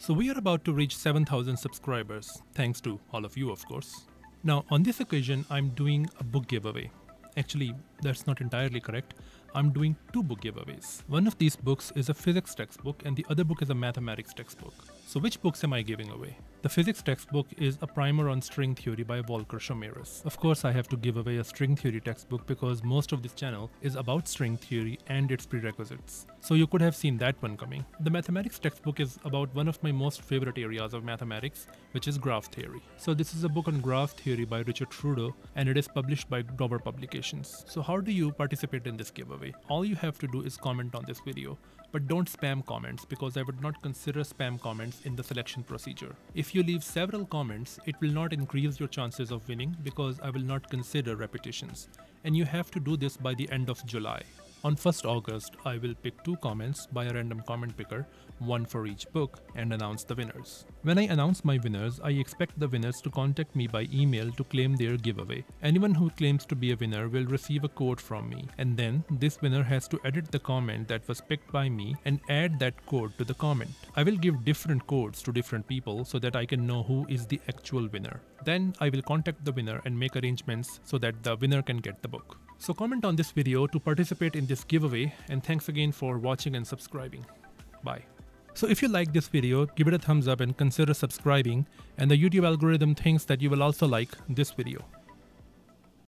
So we are about to reach 7000 subscribers, thanks to all of you, of course. Now, on this occasion, I'm doing a book giveaway. Actually, that's not entirely correct. I'm doing two book giveaways. One of these books is a physics textbook and the other book is a mathematics textbook. So which books am I giving away? The physics textbook is a primer on string theory by Volker Schomerus. Of course, I have to give away a string theory textbook because most of this channel is about string theory and its prerequisites. So you could have seen that one coming. The mathematics textbook is about one of my most favorite areas of mathematics, which is graph theory. So this is a book on graph theory by Richard Trudeau and it is published by Dover Publications. So how do you participate in this giveaway? All you have to do is comment on this video but don't spam comments because I would not consider spam comments in the selection procedure. If you leave several comments, it will not increase your chances of winning because I will not consider repetitions. And you have to do this by the end of July. On 1st August, I will pick two comments by a random comment picker, one for each book, and announce the winners. When I announce my winners, I expect the winners to contact me by email to claim their giveaway. Anyone who claims to be a winner will receive a code from me, and then this winner has to edit the comment that was picked by me and add that code to the comment. I will give different codes to different people so that I can know who is the actual winner. Then I will contact the winner and make arrangements so that the winner can get the book. So comment on this video to participate in this giveaway and thanks again for watching and subscribing. Bye. So if you like this video, give it a thumbs up and consider subscribing and the YouTube algorithm thinks that you will also like this video.